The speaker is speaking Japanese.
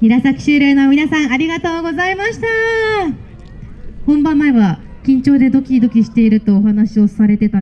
韮崎修霊の皆さんありがとうございました。本番前は緊張でドキドキしているとお話をされてた。